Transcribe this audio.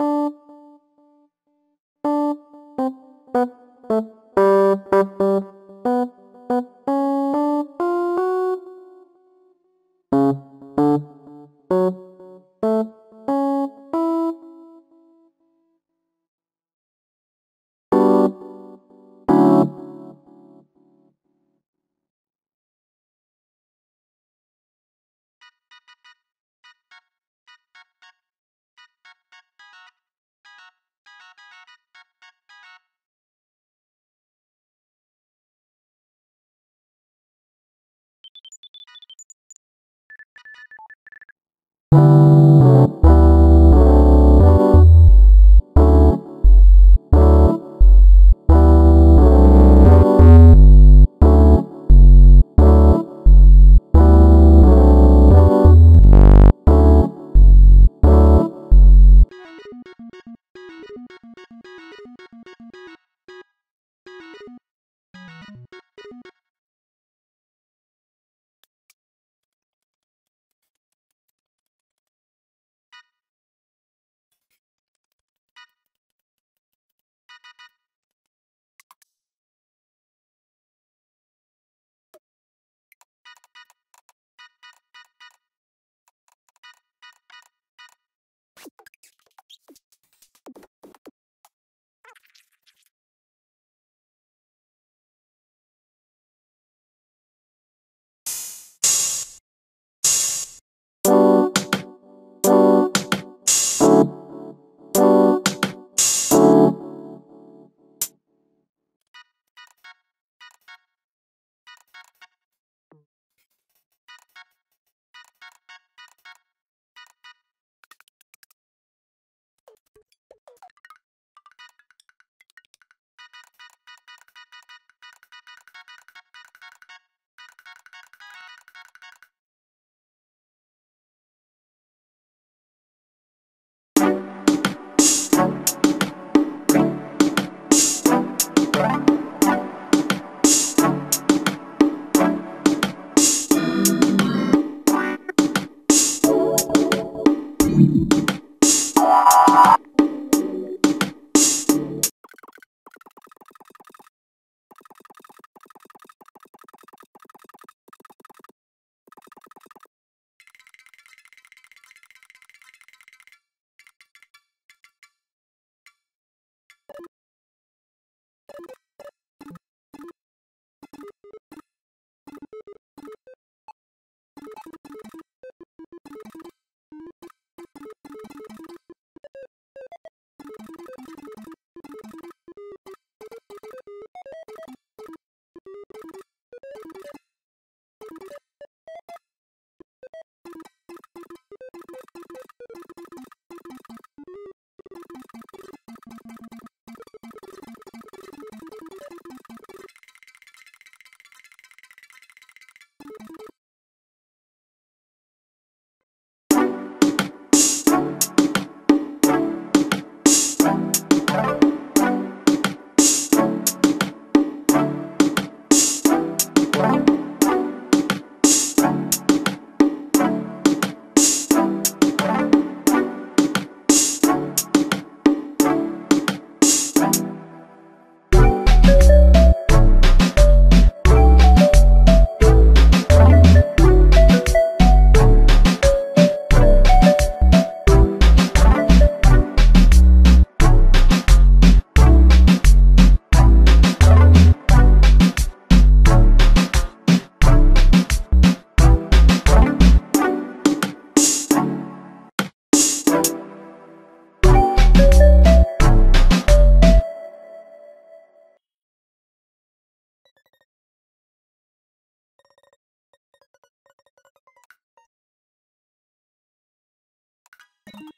Thank you. Thank Thank you.